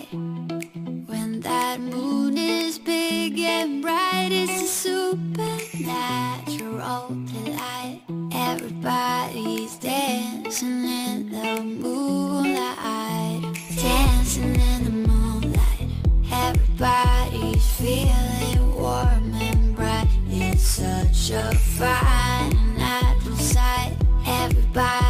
night When that moon is big and bright It's a supernatural delight. Everybody's dancing in the moonlight Dancing in the moonlight. Everybody's feeling warm and bright. It's such a fine natural sight. Everybody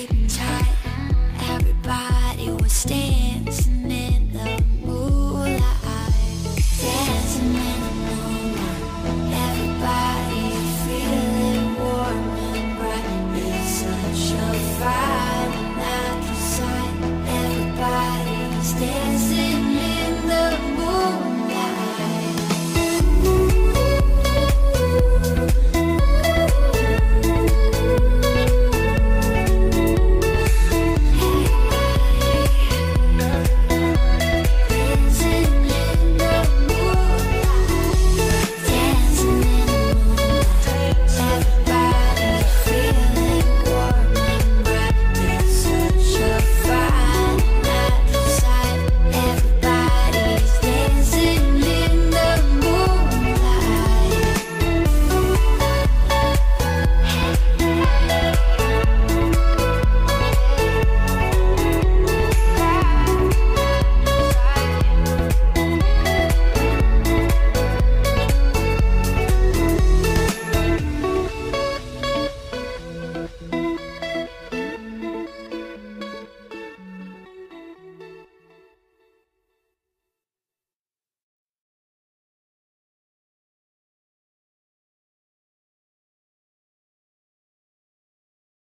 this